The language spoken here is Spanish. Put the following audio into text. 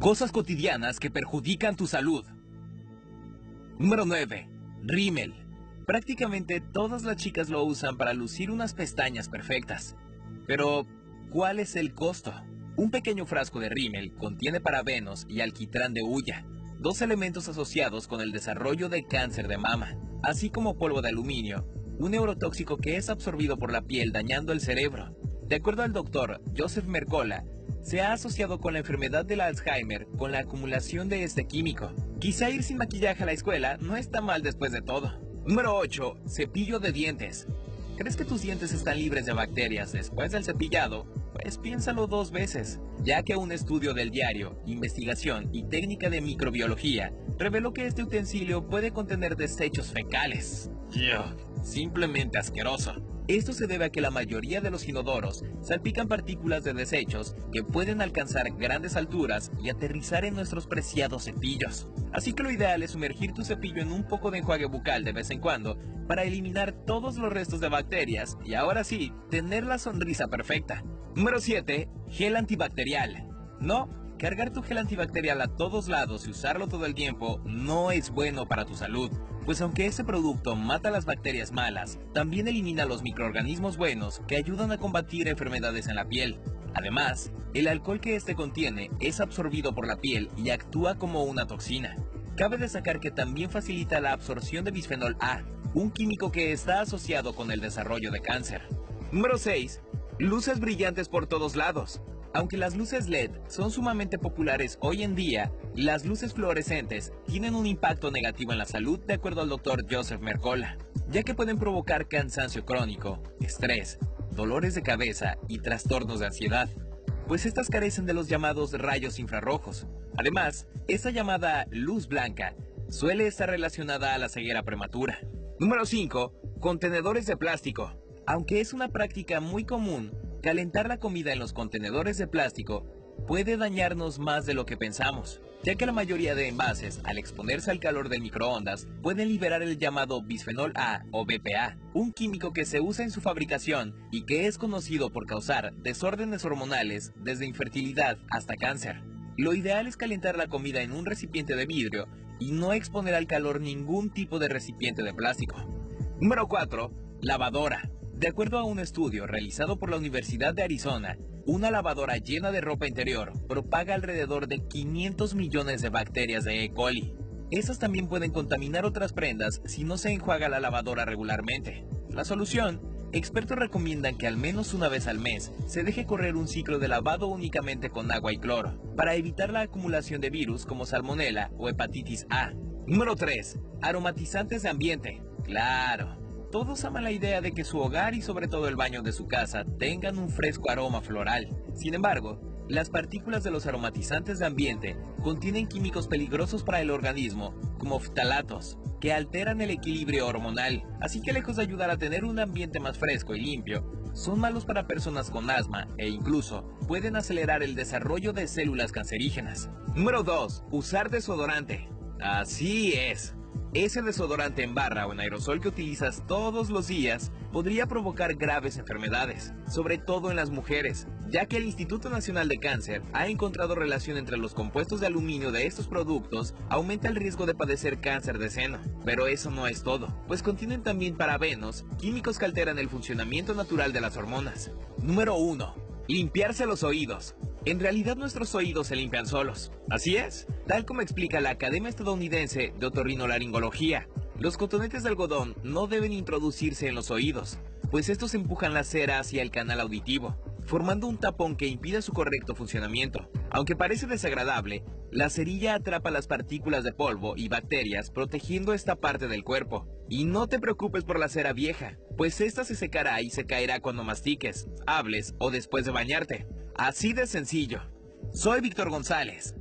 Cosas cotidianas que perjudican tu salud. Número 9. Rímel. Prácticamente todas las chicas lo usan para lucir unas pestañas perfectas. Pero, ¿cuál es el costo? Un pequeño frasco de rímel contiene parabenos y alquitrán de hulla, dos elementos asociados con el desarrollo de cáncer de mama, así como polvo de aluminio, un neurotóxico que es absorbido por la piel dañando el cerebro. De acuerdo al doctor Joseph Mercola, se ha asociado con la enfermedad del Alzheimer con la acumulación de este químico. Quizá ir sin maquillaje a la escuela no está mal después de todo. Número 8. Cepillo de dientes. ¿Crees que tus dientes están libres de bacterias después del cepillado? Pues piénsalo dos veces, ya que un estudio del diario Investigación y Técnica de Microbiología reveló que este utensilio puede contener desechos fecales. simplemente asqueroso. Esto se debe a que la mayoría de los inodoros salpican partículas de desechos que pueden alcanzar grandes alturas y aterrizar en nuestros preciados cepillos. Así que lo ideal es sumergir tu cepillo en un poco de enjuague bucal de vez en cuando para eliminar todos los restos de bacterias y ahora sí, tener la sonrisa perfecta. Número 7. Gel antibacterial. No, cargar tu gel antibacterial a todos lados y usarlo todo el tiempo no es bueno para tu salud pues aunque ese producto mata las bacterias malas, también elimina los microorganismos buenos que ayudan a combatir enfermedades en la piel. Además, el alcohol que este contiene es absorbido por la piel y actúa como una toxina. Cabe destacar que también facilita la absorción de bisfenol A, un químico que está asociado con el desarrollo de cáncer. Número 6. Luces brillantes por todos lados. Aunque las luces LED son sumamente populares hoy en día, las luces fluorescentes tienen un impacto negativo en la salud de acuerdo al doctor Joseph Mercola, ya que pueden provocar cansancio crónico, estrés, dolores de cabeza y trastornos de ansiedad, pues estas carecen de los llamados rayos infrarrojos. Además, esa llamada luz blanca suele estar relacionada a la ceguera prematura. Número 5. Contenedores de plástico. Aunque es una práctica muy común, Calentar la comida en los contenedores de plástico puede dañarnos más de lo que pensamos, ya que la mayoría de envases, al exponerse al calor del microondas, pueden liberar el llamado bisfenol A o BPA, un químico que se usa en su fabricación y que es conocido por causar desórdenes hormonales desde infertilidad hasta cáncer. Lo ideal es calentar la comida en un recipiente de vidrio y no exponer al calor ningún tipo de recipiente de plástico. Número 4. Lavadora. De acuerdo a un estudio realizado por la Universidad de Arizona, una lavadora llena de ropa interior propaga alrededor de 500 millones de bacterias de E. coli. Esas también pueden contaminar otras prendas si no se enjuaga la lavadora regularmente. La solución, expertos recomiendan que al menos una vez al mes se deje correr un ciclo de lavado únicamente con agua y cloro, para evitar la acumulación de virus como salmonela o hepatitis A. Número 3. Aromatizantes de ambiente. Claro, todos aman la idea de que su hogar y sobre todo el baño de su casa tengan un fresco aroma floral. Sin embargo, las partículas de los aromatizantes de ambiente contienen químicos peligrosos para el organismo, comoftalatos, que alteran el equilibrio hormonal, así que lejos de ayudar a tener un ambiente más fresco y limpio, son malos para personas con asma e incluso pueden acelerar el desarrollo de células cancerígenas. Número 2. Usar desodorante. Así es. Ese desodorante en barra o en aerosol que utilizas todos los días podría provocar graves enfermedades, sobre todo en las mujeres, ya que el Instituto Nacional de Cáncer ha encontrado relación entre los compuestos de aluminio de estos productos aumenta el riesgo de padecer cáncer de seno. Pero eso no es todo, pues contienen también parabenos, químicos que alteran el funcionamiento natural de las hormonas. Número 1. Limpiarse los oídos. En realidad nuestros oídos se limpian solos. Así es, tal como explica la Academia Estadounidense de Otorrinolaringología. Los cotonetes de algodón no deben introducirse en los oídos, pues estos empujan la cera hacia el canal auditivo, formando un tapón que impide su correcto funcionamiento. Aunque parece desagradable, la cerilla atrapa las partículas de polvo y bacterias protegiendo esta parte del cuerpo. Y no te preocupes por la cera vieja, pues esta se secará y se caerá cuando mastiques, hables o después de bañarte. Así de sencillo. Soy Víctor González.